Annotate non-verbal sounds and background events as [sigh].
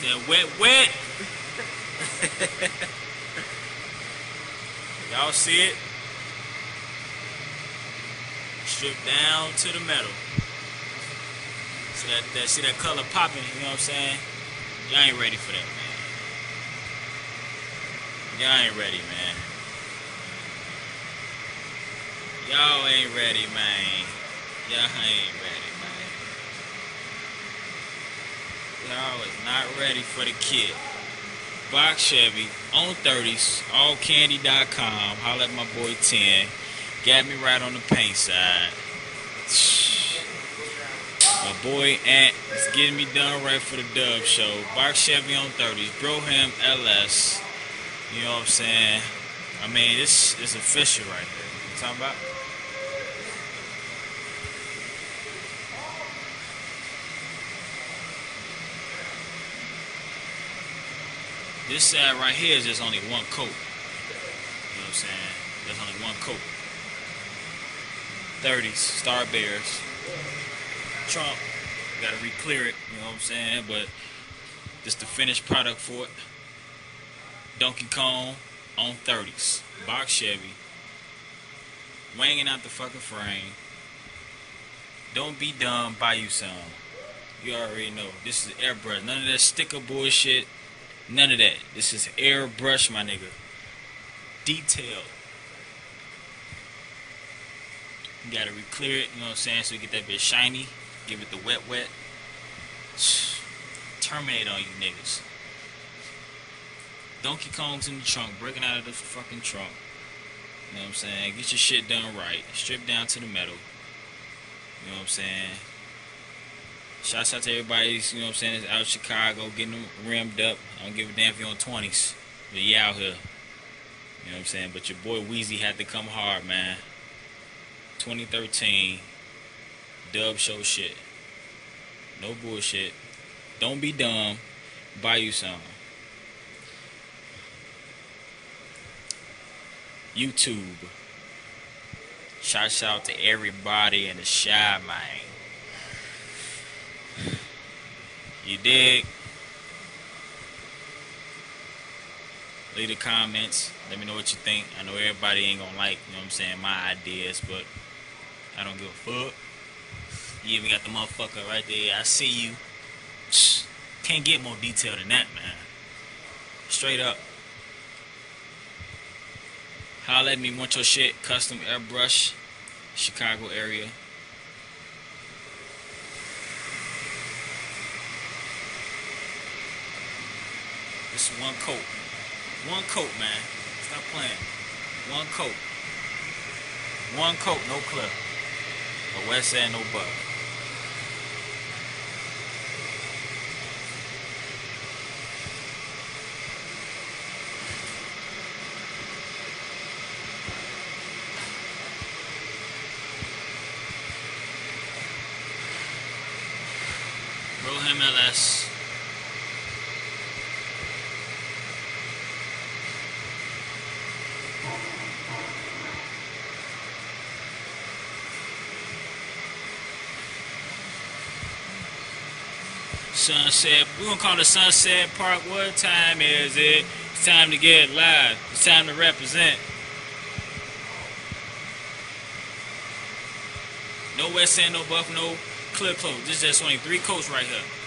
That wet, wet. Y'all see it? Stripped down to the metal. See that, that see that color popping, you know what I'm saying? Y'all ain't ready for that, man. Y'all ain't ready, man. Y'all ain't ready, man. Y'all ain't ready, man. Y'all is not ready for the kid. Box Chevy on 30s, allkandy.com. Holla at my boy 10. Got me right on the paint side. My boy Ant is getting me done right for the dub show. Box Chevy on 30s, Brougham LS. You know what I'm saying? I mean, this is official right here. You talking about? This side right here is just only one coat. You know what I'm saying? There's only one coat. 30s, Star Bears. Trump. Gotta re-clear it, you know what I'm saying? But this the finished product for it. Donkey Kong on 30s. Box Chevy. Wanging out the fucking frame. Don't be dumb, buy you some. You already know. This is airbrush. None of that sticker bullshit. None of that. This is airbrush, my nigga. Detail. You gotta re-clear it, you know what I'm saying? So you get that bit shiny. Give it the wet wet. [sighs] Terminate on you niggas. Donkey Kong's in the trunk, breaking out of the fucking trunk. You know what I'm saying? Get your shit done right. Strip down to the metal. You know what I'm saying? Shouts out to everybody, you know what I'm saying, that's out of Chicago, getting them rimmed up. I don't give a damn if you're on 20s. But you out here. You know what I'm saying? But your boy Weezy had to come hard, man. 2013. Dub show shit. No bullshit. Don't be dumb. Buy you some. YouTube. Shouts out to everybody in the shy man. You dig? Leave the comments. Let me know what you think. I know everybody ain't gonna like, you know what I'm saying, my ideas, but I don't give a fuck. You even got the motherfucker right there. I see you. [sniffs] Can't get more detail than that, man. Straight up. Holla at me, want your shit, custom airbrush, Chicago area. One coat. One coat, man. Stop playing. One coat. One coat, no clip. No West End, no buck. Brougham LS. Sunset. We're gonna call it Sunset Park. What time is it? It's time to get live. It's time to represent. No West End, no Buff, no Clear Clothes. This is just only three coats right here.